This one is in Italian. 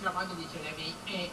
Giovanni di Geremi e